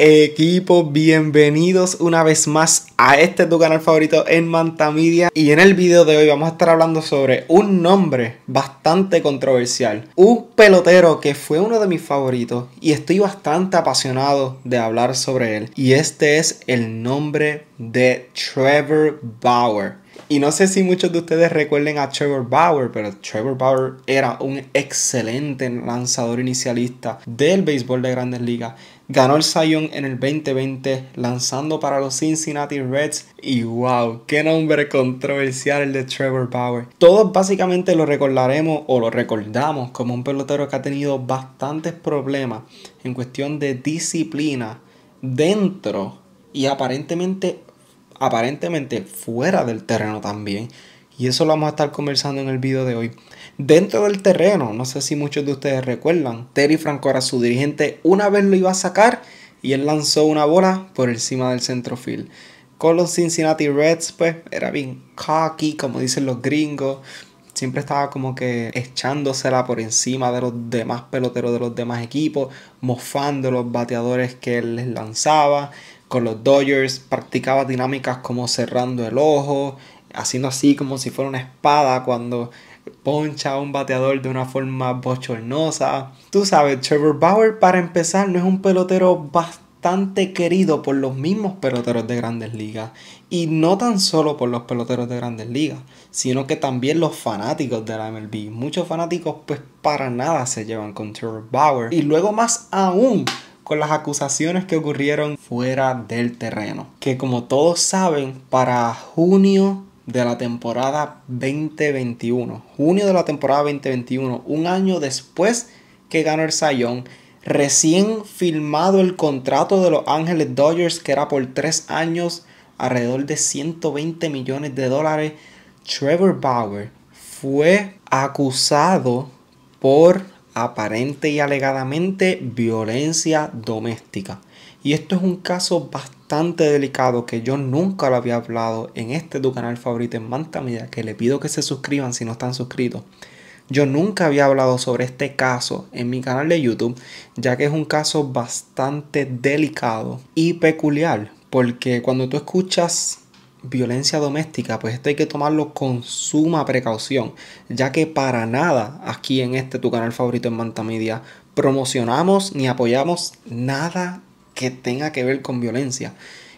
Equipo, bienvenidos una vez más a este tu canal favorito en Manta Media. Y en el video de hoy vamos a estar hablando sobre un nombre bastante controversial, un pelotero que fue uno de mis favoritos y estoy bastante apasionado de hablar sobre él. Y este es el nombre de Trevor Bauer. Y no sé si muchos de ustedes recuerden a Trevor Bauer, pero Trevor Bauer era un excelente lanzador inicialista del béisbol de grandes ligas Ganó el Cy en el 2020 lanzando para los Cincinnati Reds y wow, qué nombre controversial el de Trevor Bauer. Todos básicamente lo recordaremos o lo recordamos como un pelotero que ha tenido bastantes problemas en cuestión de disciplina dentro y aparentemente aparentemente fuera del terreno también. Y eso lo vamos a estar conversando en el video de hoy. Dentro del terreno, no sé si muchos de ustedes recuerdan, Terry Franco era su dirigente, una vez lo iba a sacar y él lanzó una bola por encima del centrofield. Con los Cincinnati Reds, pues era bien cocky, como dicen los gringos. Siempre estaba como que echándosela por encima de los demás peloteros de los demás equipos, mofando los bateadores que él les lanzaba. Con los Dodgers practicaba dinámicas como cerrando el ojo, haciendo así como si fuera una espada cuando poncha a un bateador de una forma bochornosa. Tú sabes, Trevor Bauer para empezar no es un pelotero bastante querido por los mismos peloteros de grandes ligas. Y no tan solo por los peloteros de grandes ligas, sino que también los fanáticos de la MLB. Muchos fanáticos pues para nada se llevan con Trevor Bauer. Y luego más aún con las acusaciones que ocurrieron fuera del terreno. Que como todos saben, para junio de la temporada 2021. Junio de la temporada 2021, un año después que ganó el Sayón, recién filmado el contrato de los Ángeles Dodgers, que era por tres años, alrededor de 120 millones de dólares. Trevor Bauer fue acusado por aparente y alegadamente violencia doméstica. Y esto es un caso bastante delicado que yo nunca lo había hablado en este tu canal favorito en Manta Media, que le pido que se suscriban si no están suscritos. Yo nunca había hablado sobre este caso en mi canal de YouTube, ya que es un caso bastante delicado y peculiar, porque cuando tú escuchas violencia doméstica, pues esto hay que tomarlo con suma precaución, ya que para nada aquí en este tu canal favorito en Manta Media promocionamos ni apoyamos nada que tenga que ver con violencia.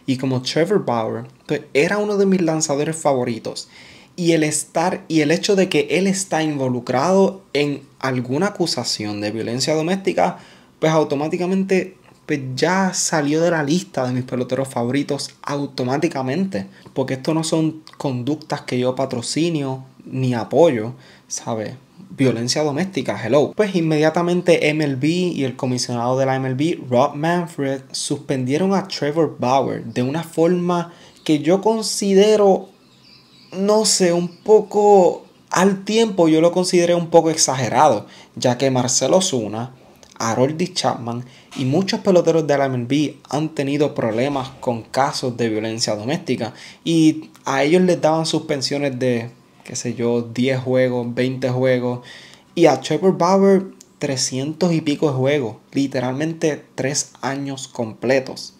Y como Trevor Bauer pues, era uno de mis lanzadores favoritos. Y el estar y el hecho de que él está involucrado en alguna acusación de violencia doméstica, pues automáticamente pues ya salió de la lista de mis peloteros favoritos automáticamente. Porque esto no son conductas que yo patrocinio ni apoyo, ¿sabes? violencia doméstica, hello. Pues inmediatamente MLB y el comisionado de la MLB, Rob Manfred, suspendieron a Trevor Bauer de una forma que yo considero, no sé, un poco al tiempo yo lo consideré un poco exagerado, ya que Marcelo Zuna, Harold Chapman y muchos peloteros de la MLB han tenido problemas con casos de violencia doméstica y a ellos les daban suspensiones de qué sé yo, 10 juegos, 20 juegos. Y a Trevor Bauer 300 y pico de juegos, literalmente 3 años completos.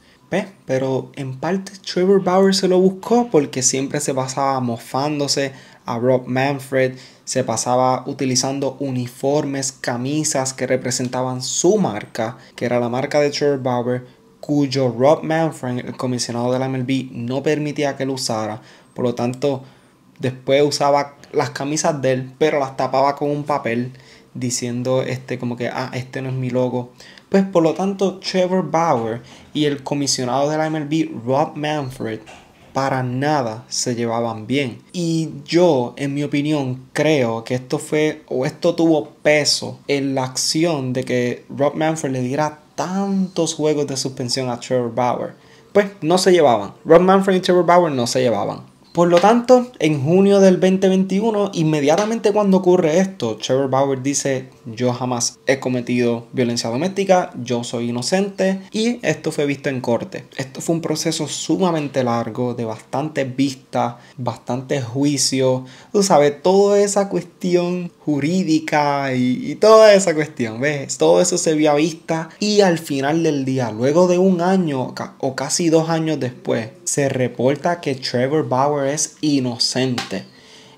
Pero en parte Trevor Bauer se lo buscó porque siempre se pasaba mofándose a Rob Manfred, se pasaba utilizando uniformes, camisas que representaban su marca, que era la marca de Trevor Bauer, cuyo Rob Manfred, el comisionado de la MLB, no permitía que lo usara. Por lo tanto, Después usaba las camisas de él, pero las tapaba con un papel diciendo este como que ah, este no es mi logo. Pues por lo tanto, Trevor Bauer y el comisionado de la MLB, Rob Manfred, para nada se llevaban bien. Y yo, en mi opinión, creo que esto fue o esto tuvo peso en la acción de que Rob Manfred le diera tantos juegos de suspensión a Trevor Bauer. Pues no se llevaban. Rob Manfred y Trevor Bauer no se llevaban. Por lo tanto, en junio del 2021, inmediatamente cuando ocurre esto, Trevor Bauer dice, yo jamás he cometido violencia doméstica, yo soy inocente y esto fue visto en corte. Esto fue un proceso sumamente largo, de bastante vista, bastante juicio, tú sabes, toda esa cuestión jurídica y, y toda esa cuestión, ¿ves? Todo eso se vio a vista y al final del día, luego de un año o casi dos años después, se reporta que Trevor Bauer es inocente.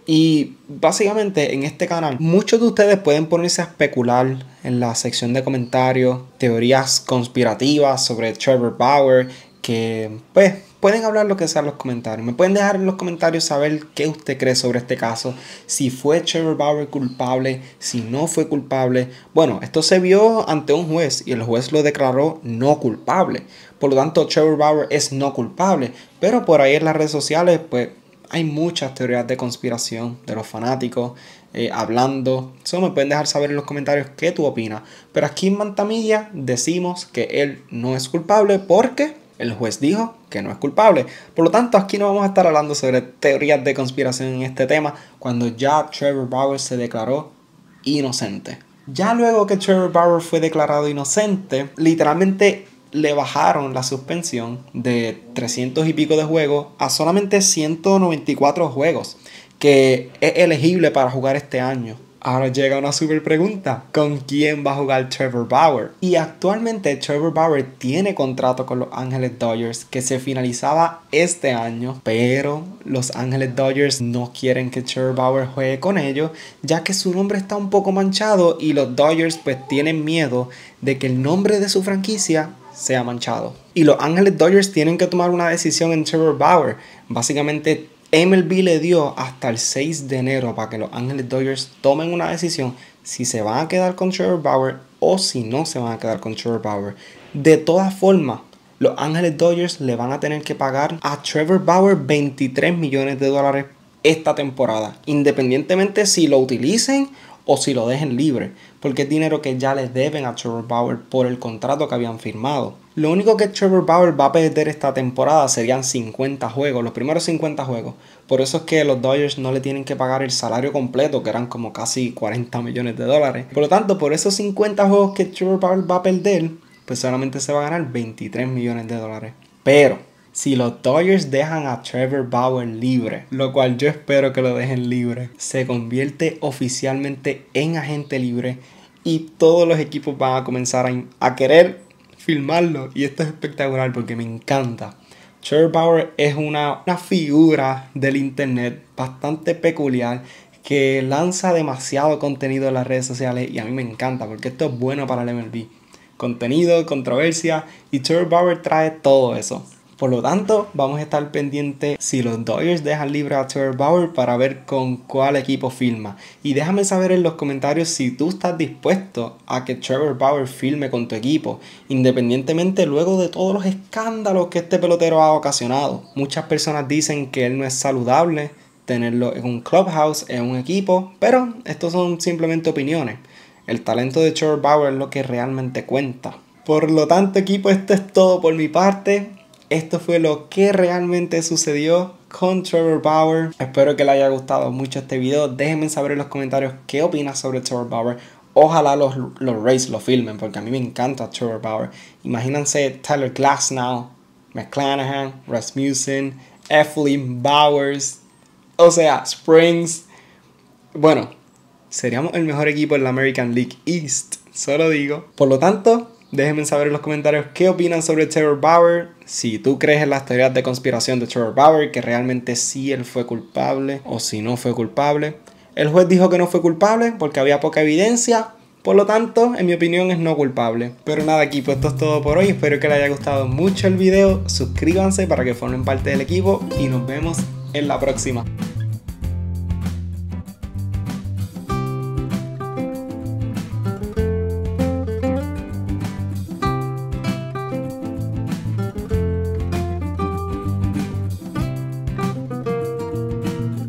Y básicamente en este canal muchos de ustedes pueden ponerse a especular en la sección de comentarios teorías conspirativas sobre Trevor Bauer que pues pueden hablar lo que sea en los comentarios. Me pueden dejar en los comentarios saber qué usted cree sobre este caso. Si fue Trevor Bauer culpable, si no fue culpable. Bueno, esto se vio ante un juez y el juez lo declaró no culpable. Por lo tanto, Trevor Bauer es no culpable. Pero por ahí en las redes sociales, pues hay muchas teorías de conspiración de los fanáticos eh, hablando. Eso me pueden dejar saber en los comentarios qué tú opinas. Pero aquí en Mantamilla decimos que él no es culpable porque el juez dijo que no es culpable. Por lo tanto, aquí no vamos a estar hablando sobre teorías de conspiración en este tema cuando ya Trevor Bauer se declaró inocente. Ya luego que Trevor Bauer fue declarado inocente, literalmente le bajaron la suspensión de 300 y pico de juegos a solamente 194 juegos, que es elegible para jugar este año. Ahora llega una super pregunta. ¿Con quién va a jugar Trevor Bauer? Y actualmente Trevor Bauer tiene contrato con los Ángeles Dodgers que se finalizaba este año, pero los Ángeles Dodgers no quieren que Trevor Bauer juegue con ellos, ya que su nombre está un poco manchado y los Dodgers pues tienen miedo de que el nombre de su franquicia sea manchado. Y los Ángeles Dodgers tienen que tomar una decisión en Trevor Bauer. Básicamente MLB le dio hasta el 6 de enero para que los Ángeles Dodgers tomen una decisión si se van a quedar con Trevor Bauer o si no se van a quedar con Trevor Bauer. De todas formas, los Ángeles Dodgers le van a tener que pagar a Trevor Bauer 23 millones de dólares esta temporada, independientemente si lo utilicen o si lo dejen libre, porque es dinero que ya les deben a Trevor Bauer por el contrato que habían firmado. Lo único que Trevor Bauer va a perder esta temporada serían 50 juegos, los primeros 50 juegos. Por eso es que los Dodgers no le tienen que pagar el salario completo, que eran como casi 40 millones de dólares. Por lo tanto, por esos 50 juegos que Trevor Bauer va a perder, pues solamente se va a ganar 23 millones de dólares. Pero, si los Dodgers dejan a Trevor Bauer libre, lo cual yo espero que lo dejen libre, se convierte oficialmente en agente libre y todos los equipos van a comenzar a, a querer filmarlo. Y esto es espectacular porque me encanta. Trevor Bauer es una, una figura del internet bastante peculiar que lanza demasiado contenido en las redes sociales y a mí me encanta porque esto es bueno para el MLB. Contenido, controversia y Trevor Bauer trae todo eso. Por lo tanto, vamos a estar pendientes si los Dodgers dejan libre a Trevor Bauer para ver con cuál equipo filma. Y déjame saber en los comentarios si tú estás dispuesto a que Trevor Bauer filme con tu equipo, independientemente luego de todos los escándalos que este pelotero ha ocasionado. Muchas personas dicen que él no es saludable tenerlo en un clubhouse, en un equipo, pero estos son simplemente opiniones. El talento de Trevor Bauer es lo que realmente cuenta. Por lo tanto, equipo, esto es todo por mi parte esto fue lo que realmente sucedió con Trevor Bauer. Espero que les haya gustado mucho este video. Déjenme saber en los comentarios qué opinas sobre Trevor Bauer. Ojalá los, los Rays lo filmen porque a mí me encanta Trevor Bauer. Imagínense Tyler Glasnow, McClanahan, Rasmussen, Eflin, Bowers, o sea, Springs. Bueno, seríamos el mejor equipo en la American League East, solo digo. Por lo tanto, Déjenme saber en los comentarios qué opinan sobre Trevor Bauer. Si tú crees en las teorías de conspiración de Trevor Bauer, que realmente sí él fue culpable o si no fue culpable. El juez dijo que no fue culpable porque había poca evidencia. Por lo tanto, en mi opinión es no culpable. Pero nada equipo, esto es todo por hoy. Espero que les haya gustado mucho el video. Suscríbanse para que formen parte del equipo y nos vemos en la próxima.